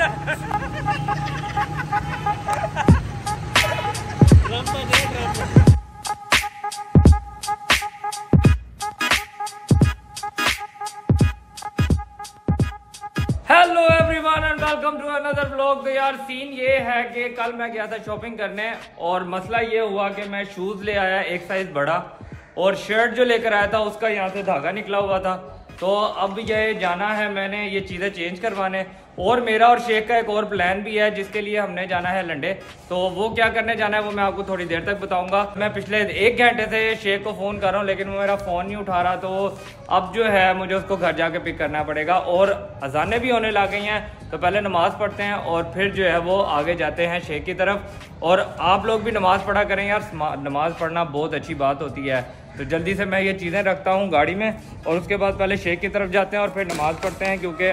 Hello everyone and welcome to another blog तो यार scene ये है कि कल मैं गया था शॉपिंग करने और मसला ये हुआ कि मैं शूज़ ले आया, एक साइज़ बड़ा और शर्ट जो लेकर आया था, उसका यहाँ से धागा निकला हुआ था। तो अब ये जाना है, मैंने ये चीज़ें चेंज करवाने। और मेरा और शेख का एक और प्लान भी है, जिसके लिए हमने जाना है लंडे तो वो क्या करने जाना है, वो मैं आपको थोड़ी देर तक बताऊँगा। मैं पिछले एक घंटे से शेख को फ़ोन कर रहा हूँ, लेकिन वो मेरा फ़ोन नहीं उठा रहा तो अब जो है, मुझे उसको घर जाके पिक करना पड़ेगा। और अजाने भी होने लग गई हैं तो पहले नमाज़ पढ़ते हैं, और फिर जो है, वो आगे जाते हैं शेख की तरफ़। और आप लोग भी नमाज़ पढ़ा करें यार नमाज़ पढ़ना बहुत अच्छी बात होती है। तो जल्दी से मैं ये चीज़ें रखता हूँ गाड़ी में और उसके बाद पहले शेख की तरफ़ जाते हैं और फिर नमाज़ पढ़ते हैं क्योंकि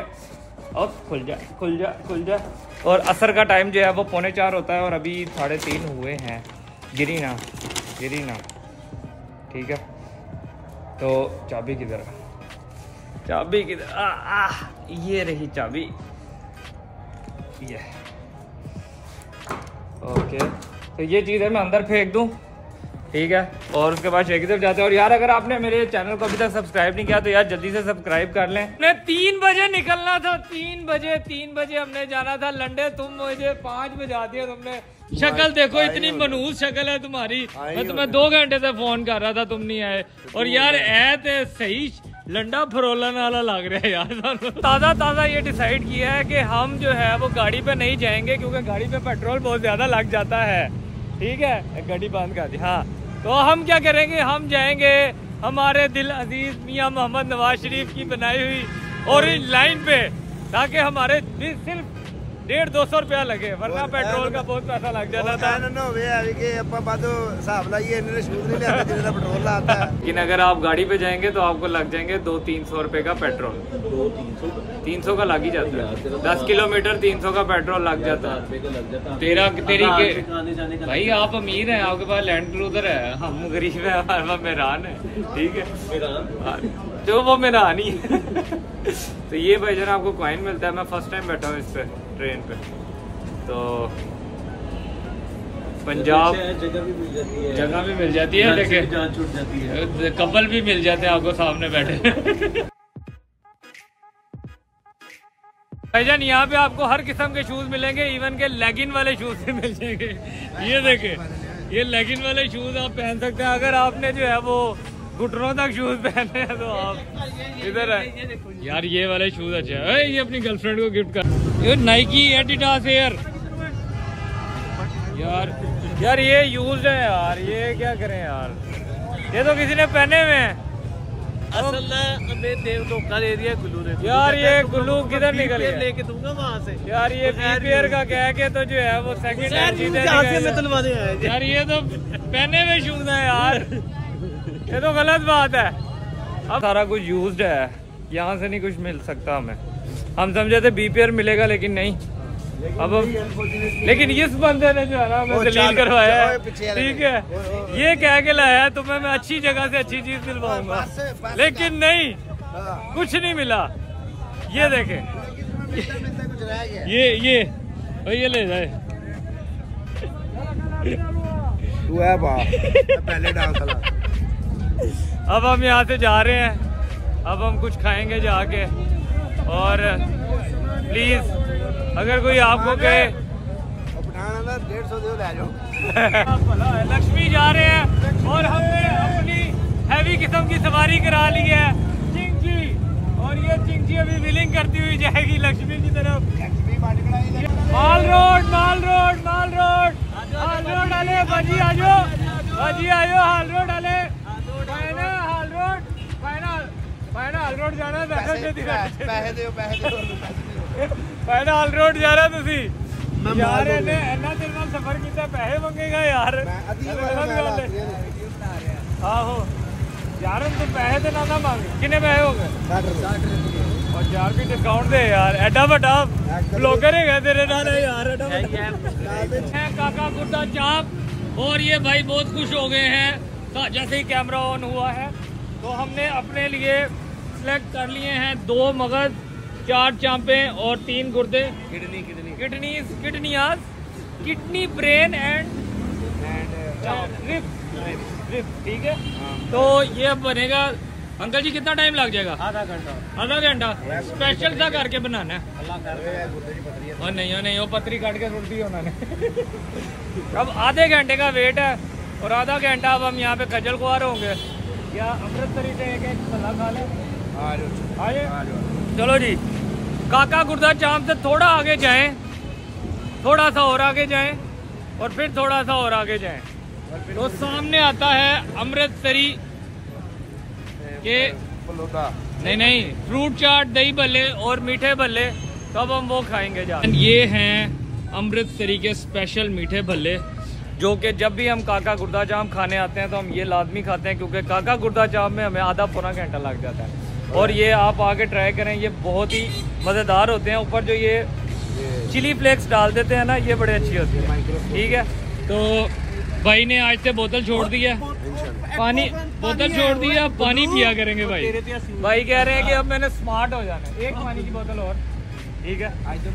अब खुल जाए खुल जाए खुल जाए और असर का टाइम जो है वो पौने चार होता है और अभी साढ़े तीन हुए हैं। गिरी ना गिरी ना। ठीक है। तो चाबी किधर चाबी किधर? ये रही चाबी। ये। ओके। तो ये चीज़ें मैं अंदर फेंक दूँ। ठीक है? और उसके बाद शेख की तरफ़ जाते हैं। और यार अगर आपने मेरे चैनल को अभी तक सब्सक्राइब नहीं किया तो यार जल्दी से सब्सक्राइब कर लें। हमने तीन बजे निकलना था तीन बजे तीन बजे हमने जाना था। लंडे तुम मुझे पाँच बजे आती है तुमने। शक्ल देखो इतनी मनूस शक्ल है तुम्हारी। मैं तुम्हें दो घंटे से फ़ोन कर रहा था तुम नहीं आए। और यार ऐ ते सही लंडा फरोलन वाला लग रहा है यार। ताज़ा ताज़ा ये डिसाइड किया है कि हम जो है वो गाड़ी पे नहीं जाएँगे क्योंकि गाड़ी पे पेट्रोल बहुत ज़्यादा लग जाता है। ठीक है? गाड़ी बंद कर दी। हाँ। तो हम क्या करेंगे? हम जाएँगे। हमारे दिल अज़ीज़ मियाँ मोहम्मद नवाज़ शरीफ की बनाई हुई और लाइन पे, ताकि हमारे सिर्फ़ डेढ़ दो सौ रुपया लगे वरना पेट्रोल का बहुत पैसा लग जाता था। लेकिन अगर आप गाड़ी पे जाएँगे तो आपको लग जाएँगे दो तीन सौ रुपए का पेट्रोल। दो तीन सौ का? लग ही जाता है। दस किलोमीटर तीन सौ का पेट्रोल लग जाता है। तेरा तेरी के भाई आप अमीर हैं आपके पास लैंड क्रूजर है। हम गरीब है हमारे पास मेहरान है। ठीक है। जो वो मेरा आनी है। तो ये भाई जन आपको क्वाइन मिलता है मैं फ़र्स्ट टाइम बैठा हूँ इस पे ट्रेन पे। तो पंजाब जगह भी मिल जाती है। जगह भी मिल जाती है कपल भी मिल जाते हैं आपको सामने बैठे। भाईजान यहाँ पे आपको हर किस्म के शूज़ मिलेंगे इवन के लेगिन वाले शूज़ भी मिल जाएँगे। ये देखे ये लेगिन वाले शूज़ आप पहन सकते हैं। अगर आपने जो है वो घुटनों तक शूज़ पहने हैं तो आप इधर है। यार ये वाले शूज़ अच्छे है। ये अपनी गर्लफ्रेंड को गिफ्ट कर। ये नाइकी एडिडास एयर यार यार ये यूज़ है यार। ये क्या करें यार? ये तो किसी ने पहने हुए हैं। असल में देव धोखा दे दिया गुल्लू ने यार ये गुल्लू किधर निकल गया? लेके दूँगा वहाँ से। यार ये बीपीआर का कह के तो जो है वो सेकंड यार ये तो पहने हुए शूज़ है यार। ये तो गलत बात है। अब सारा कुछ यूज्ड है। यहाँ से नहीं कुछ मिल सकता हमें। हम समझे थे बीपीआर मिलेगा लेकिन नहीं। अब लेकिन इस बंदे ने जो है ना हमें दलील करवाया है। ठीक है। ये कह के लाया है तुम्हें मैं अच्छी जगह से अच्छी चीज़ दिलवाऊँगा। लेकिन नहीं। कुछ नहीं मिला। ये देखे। ये ये। ये ले जाए। तू है पहले डाल अब हम यहाँ से जा रहे हैं। अब हम कुछ खाएँगे जाके। और प्लीज़ अगर कोई आपको कहे लक्ष्मी जा रहे हैं और हमने अपनी हैवी किस्म की सवारी करा ली है। चिंची और ये चिंची अभी विलिंग करती हुई जाएगी लक्ष्मी की तरफ़। Mall Road Mall Road Mall Road. Hall Road आले बाजी आजो। बाजी आयो हाल रोड आले हाल रोड हाल रोड जाना पैसे दियो पैसे दियो ਪਹਿਲਾਂ ਹਾਲ ਰੋਡ ਜਾ ਰਿਹਾ ਤੁਸੀਂ ਯਾਰ ਇਹਨੇ ਇੰਨਾ ਦਿਨ ਨਾਲ ਸਫ਼ਰ ਕੀਤਾ ਪੈਸੇ ਮੰਗੇਗਾ ਯਾਰ ਆਹੋ ਯਾਰ ਤੂੰ ਪੈਸੇ ਤੇ ਨਾ ਨਾ ਮੰਗ ਕਿੰਨੇ ਪੈਸੇ ਹੋ ਗਏ 60 ਰੁਪਏ और यार भी डिस्काउंट दे यार एडा बड़ा ब्लॉगर है तेरे नाल यार एडा बड़ा काका कुर्ता चाप और ये भाई बहुत खुश हो गए हैं जैसे ही कैमरा ऑन हुआ है तो हमने अपने लिए सिलेक्ट कर लिए हैं. दो मगज चार चांपे और तीन गुर्दे. Kidney kidney. किडनीज किडनियाज किडनी ब्रेन एंड ठीक है? तो ये अब बनेगा. अंकल जी कितना टाइम लग जाएगा? आधा घंटा. आधा घंटा? स्पेशल सा करके बनाना है. और नहीं और नहीं वो पतरी काट के सुट दी उन्होंने. अब आधे घंटे का वेट है और आधा घंटा अब हम यहाँ पे खजल खुआर होंगे. या अमृतसरी से एक एक सलाह खा लें. चलो जी। काका गुर्दा चांप से थोड़ा आगे जाएँ थोड़ा सा और आगे जाएँ और फिर थोड़ा सा और आगे जाएँ। तो सामने आता है अमृतसरी के नहीं नहीं फ्रूट चाट दही भल्ले और मीठे भल्ले। तब हम वो खाएँगे जा। ये हैं अमृतसरी के स्पेशल मीठे भल्ले जो कि जब भी हम काका गुर्दा चाम खाने आते हैं तो हम ये लाजमी खाते हैं क्योंकि काका गुर्दा चाम में हमें आधा पौना घंटा लग जाता है। और ये आप आके ट्राई करें ये बहुत ही मज़ेदार होते हैं। ऊपर जो ये चिली फ्लेक्स डाल देते हैं ना ये बड़े अच्छी होती है। ठीक है? तो भाई ने आज से बोतल छोड़ दी है। पानी बोतल छोड़ दी है अब पानी पिया करेंगे भाई। भाई कह रहे हैं कि अब मैंने स्मार्ट हो जाना है। एक पानी की बोतल और। ठीक है? आज तो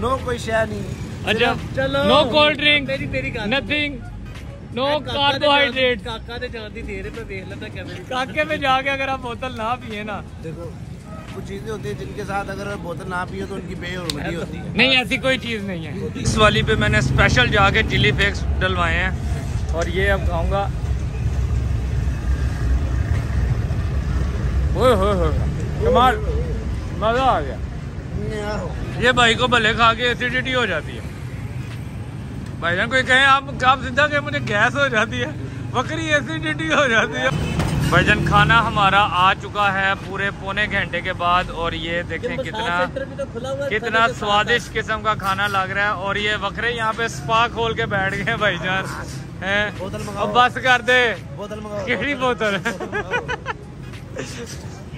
नो कोई शय नहीं। अच्छा चलो। No cold drink nothing no ਕਾਕਾ ਦੇ कार्बोहाइड्रेट ਜਾਣ- ਕਾਕਾ ਦੇ ਜਾਣ ਦੀ ਦੇਰ ਹੈ ਮੈਂ ਵੇਖ ਲੈਂਦਾ ਕਿਵੇਂ काके में जाके अगर आप बोतल ना पिए ना देखो कुछ चीजें होती है जिनके साथ अगर बोतल ना पियो तो उनकी बेहरमती होती है नहीं ऐसी कोई चीज़ नहीं है इस वाली पे मैंने स्पेशल जाके चिली फ्लेक्स डलवाए हैं और ये अब खाऊंगा ओए होए होए कमाल मज़ा आ गया ये भाई को भले खा के एसिडिटी हो जाती है भाईजान कोई कहे आप आप सीधा कहे मुझे गैस हो जाती है। बकरी एसिडिटी हो जाती है। भाईजान खाना हमारा आ चुका है पूरे पौने घंटे के बाद और ये देखें कितना तो कितना खाने के साथ स्वादिष्ट किस्म का खाना लग रहा है और ये बकरे यहाँ पे स्पा खोल के बैठ गए भाई भाईजान। हैं। अब बस कर दे। बोतल केड़ी बोतल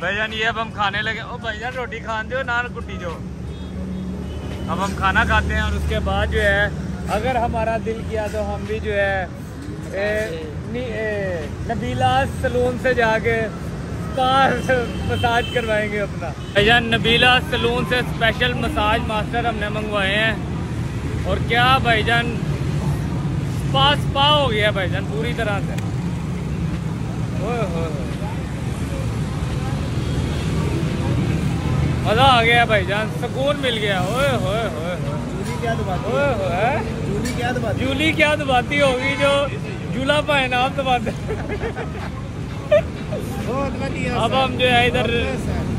भाईजान ये अब हम खाने लगे। ओ भाईजान रोटी खान दो नान कुटी जो। अब हम खाना खाते हैं और उसके बाद जो है अगर हमारा दिल किया तो हम भी जो है ए, ए, नबीला सलून से जाके मसाज करवाएँगे अपना। भाईजान नबीला सलून से स्पेशल मसाज मास्टर हमने मंगवाए हैं। और क्या भाईजान स्पा स्पा हो गया भाईजान पूरी तरह से। मज़ा आ गया भाईजान सुकून मिल गया। ओए होए होए। क्या दबाती ओए जूली क्या दबाती जूली क्या दबाती होगी जो जूला पाए नाम दबाते अब हम जो है इधर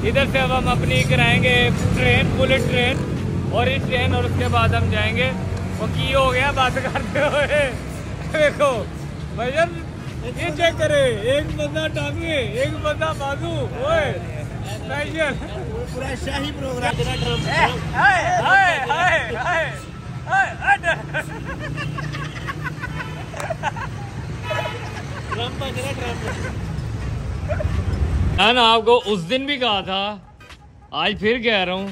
इधर से अब हम अपनी कराएँगे ट्रेन बुलेट ट्रेन और इस ट्रेन और उसके बाद हम जाएँगे वो की हो गया बात करते हुए देखो भैया ये चेक करे एक बंदा टांगे एक बंदा बाजू ओए पूरा शाही प्रोग्राम हाय हाय हाय हाय हाय अड। ड्रम बज रहा ड्रम मैंने आपको उस दिन भी कहा था। आज फिर कह रहा हूँ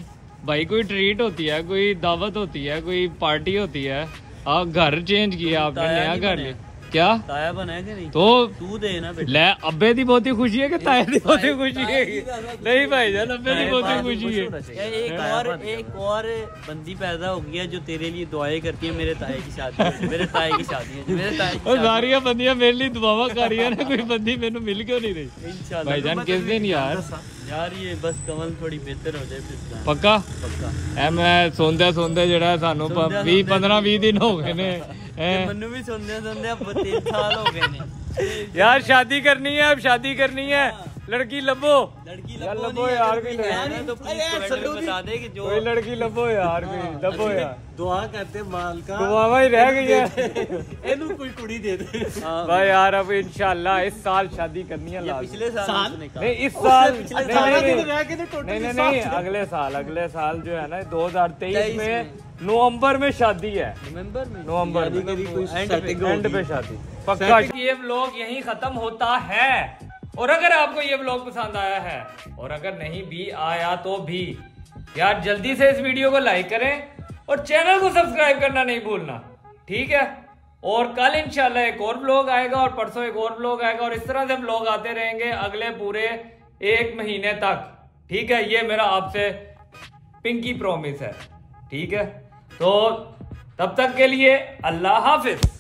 भाई कोई ट्रीट होती है कोई दावत होती है कोई पार्टी होती है। आप घर चेंज किया आपने नया घर लिया। क्या ਤਾਇਆ ਬਣਿਆ ਕਿ ਨਹੀਂ तो ਤੂੰ ਦੇ ਨਾ ਬੇਟਾ ले अब्बे दी बहुत ही खुशी है कि ताए दी बहुत ही खुशी है ताए की ज्यादा खुशी नहीं भाई जान अब्बे दी बहुत ही खुशी है ये एक और एक और बंदी पैदा हो गई है जो तेरे लिए दुआएं करती है मेरे ताए की शादी है मेरे ताए की शादी है मेरे ताए की और शादी सारिया बंदियां मेरे लिए दुआवा कर रही है ना कोई बंदी मेनू मिल क्यों नहीं रही है। इंशाल्लाह भाईजान किस दिन यार यार ये बस कमल थोड़ी बेहतर हो जाए फिर इस्लाम। पक्का पक्का ਐ ਮੈਂ ਸੌਂਦੇ ਸੌਂਦੇ ਜਿਹੜਾ ਸਾਨੂੰ ਸੌਂਦਿਆਂ 20 ਸੌਂਦਿਆਂ 15 20 ਦਿਨ ਹੋ ਗਏ ਨੇ ਮੈਨੂੰ ਵੀ ਸੁਣਦੇ ਸੁਣਦੇ 3 ਸਾਲ ਹੋ ਗਏ ਨੇ। ਯਾਰ ਸ਼ਾਦੀ ਕਰਨੀ ਹੈ ਅਬ ਸ਼ਾਦੀ ਕਰਨੀ ਹੈ लड़की लबो लड़की यार लबो लबो नहीं यार अगर कोई कोई है लड़की- ना तो प्लीज कमेंट में बता दे कि जो कोई लड़की लबो यार कोई लबो यार दुआ करते मालका दुआवा ही रह गई है ਇਹਨੂੰ ਕੋਈ ਕੁੜੀ ਦੇ ਦੇ भाई यार अब इंशाल्लाह इस साल शादी करनी है ये लाजमी। पिछले साल उसने कहा नहीं इस साल पिछले नहीं, साल नहीं, के नहीं, तो रह के तो टोटल नहीं नहीं नहीं अगले साल अगले साल जो है ना 2023 तेईस में में। नवंबर में शादी है नवंबर में नवंबर में यानी कि कोई एंड setting पे, एंड होगी। पे शादी पक्का ये व्लॉग यहीं खत्म होता है और अगर आपको ये ब्लॉग पसंद आया है, और अगर नहीं भी आया तो भी, यार जल्दी से इस वीडियो को लाइक करें और चैनल को सब्सक्राइब करना नहीं भूलना, ठीक है? और कल इंशाल्लाह एक और ब्लॉग आएगा और परसों एक और ब्लॉग आएगा और इस तरह से व्लॉग आते रहेंगे अगले पूरे एक महीने तक, ठीक है? ये मेरा आपसे पिंकी प्रॉमिस है, ठीक है? तो तब तक के लिए अल्लाह हाफिज।